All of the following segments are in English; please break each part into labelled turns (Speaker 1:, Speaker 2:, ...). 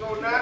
Speaker 1: Shut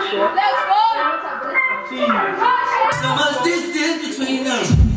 Speaker 2: Let's go!
Speaker 1: So much distance between us.